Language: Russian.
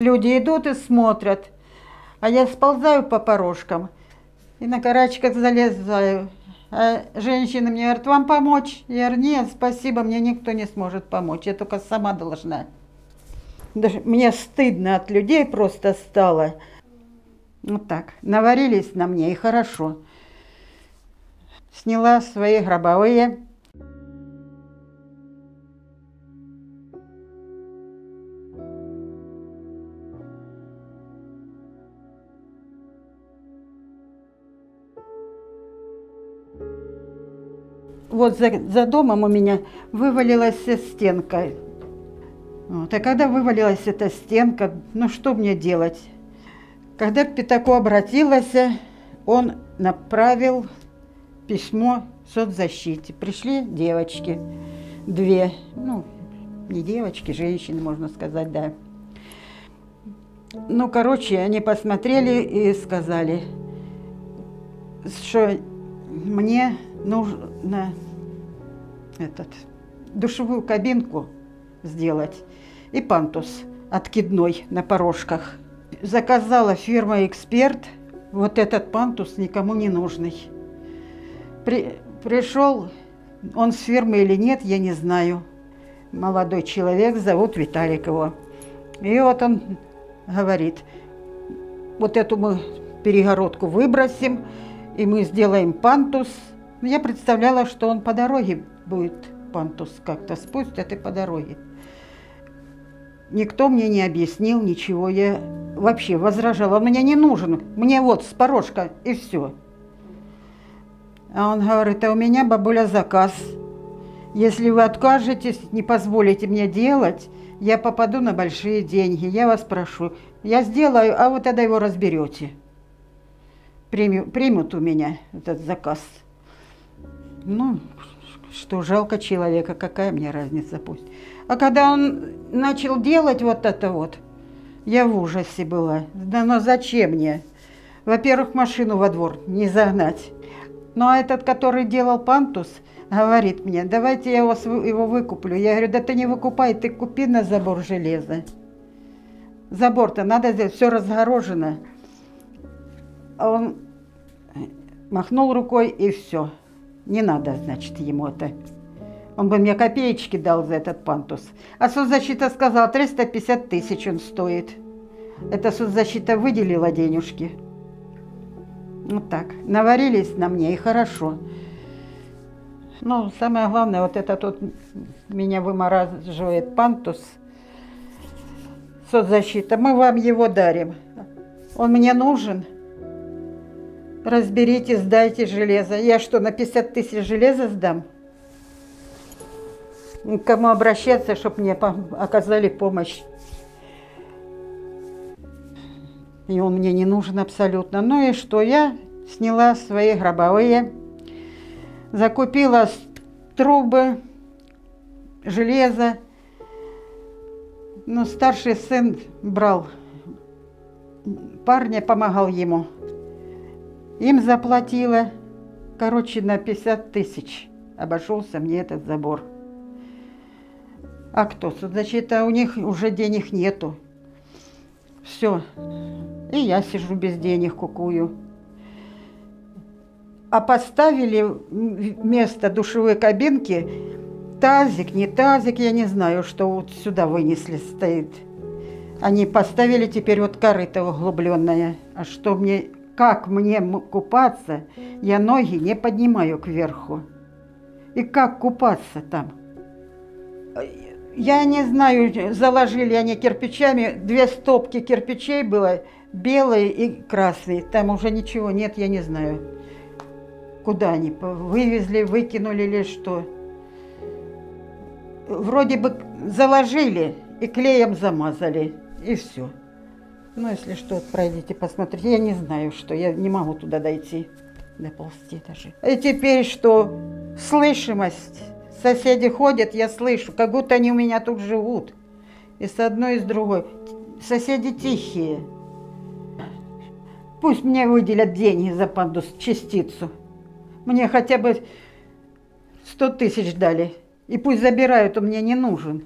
Люди идут и смотрят, а я сползаю по порожкам и на карачках залезаю. А женщины мне говорят, вам помочь? Я говорю, нет, спасибо, мне никто не сможет помочь, я только сама должна. Даже мне стыдно от людей просто стало. Вот так, наварились на мне, и хорошо. Сняла свои гробовые, вот за, за домом у меня вывалилась стенка. Вот. А когда вывалилась эта стенка, ну что мне делать? Когда к Пятаку обратилась, он направил письмо соцзащите. Пришли девочки, две, ну, не девочки, женщины, можно сказать, да. Ну, короче, они посмотрели и сказали, что мне нужно этот, душевую кабинку сделать и пантус откидной на порожках. Заказала фирма «Эксперт» вот этот пантус никому не нужный. При, пришел, он с фирмы или нет, я не знаю. Молодой человек, зовут Виталик его. И вот он говорит, вот эту мы перегородку выбросим, и мы сделаем пантус. Я представляла, что он по дороге будет пантус как-то спустят и по дороге. Никто мне не объяснил ничего, я вообще возражала, он мне не нужен, мне вот с порожка и все. А он говорит, а у меня, бабуля, заказ. Если вы откажетесь, не позволите мне делать, я попаду на большие деньги, я вас прошу. Я сделаю, а вы тогда его разберете. Примут у меня этот заказ. Ну, что жалко человека, какая мне разница, пусть. А когда он начал делать вот это вот, я в ужасе была. Да но зачем мне? Во-первых, машину во двор не загнать. Ну а этот, который делал пантус, говорит мне, давайте я вас, его выкуплю. Я говорю, да ты не выкупай, ты купи на забор железо. Забор-то надо сделать, все разгорожено. А он махнул рукой и все. Не надо, значит, ему это. Он бы мне копеечки дал за этот пантус. А соцзащита сказала, 350 тысяч он стоит. Это соцзащита выделила денежки. Вот так. Наварились на мне, и хорошо. Ну, самое главное, вот это тут меня вымораживает пантус. Соцзащита. Мы вам его дарим. Он мне нужен разберите, сдайте железо. Я что, на 50 тысяч железа сдам? Кому обращаться, чтобы мне оказали помощь? И он мне не нужен абсолютно. Ну и что, я сняла свои гробовые, закупила трубы, железо. Ну, старший сын брал парня, помогал ему. Им заплатила, короче, на 50 тысяч обошелся мне этот забор. А кто? Значит, а у них уже денег нету. Все. И я сижу без денег, кукую. А поставили вместо душевой кабинки тазик, не тазик, я не знаю, что вот сюда вынесли стоит. Они поставили теперь вот корыто углубленное. А что мне как мне купаться, я ноги не поднимаю кверху. И как купаться там? Я не знаю, заложили они кирпичами, две стопки кирпичей было, белые и красные. Там уже ничего нет, я не знаю. Куда они? Вывезли, выкинули или что? Вроде бы заложили и клеем замазали, и все. Ну, если что, пройдите, посмотрите. Я не знаю, что. Я не могу туда дойти. Доползти даже. И теперь что? Слышимость. Соседи ходят, я слышу, как будто они у меня тут живут. И с одной, и с другой. Соседи тихие. Пусть мне выделят деньги за пандус, частицу. Мне хотя бы сто тысяч дали. И пусть забирают, он мне не нужен.